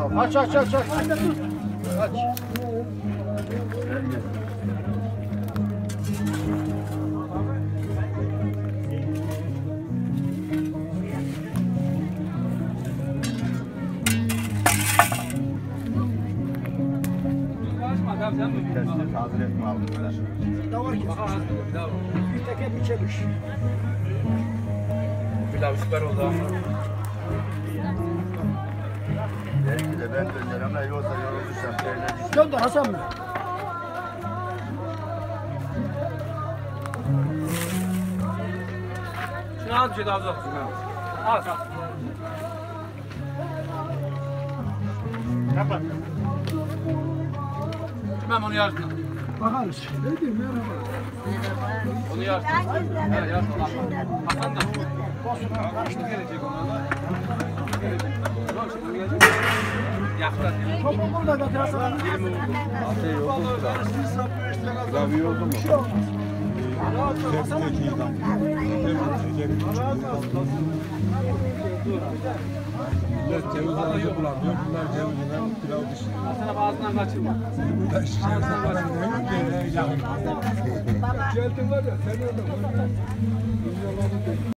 Aç aç aç aç. Aç. Testi hazır etme aldım. Ne var ki? Bir teke bir çemiş. Pilav süper oldu ben dönerim ama yolda yorulursam söyledim. Gönder Hasan Bey. Şunu al bir şey daha uzak. Al al. Kapat. Ben onu yardım. Bakarız. Ne diyeyim merhaba. Onu yardım. He yardım. Hasan da. Şimdi gelecek onlarla. Gelecek. Yok şimdi gelecek. Topu burada götür Hasan Bey. Pilav iyi oldu mu? Millet ceviz ağacı bulamıyor. Bunlar cevizinden pilav pişiriyor. Hasan'a ağzından kaçırma. Burada şişerse bana diyorum ki. Geldin var ya sen orada.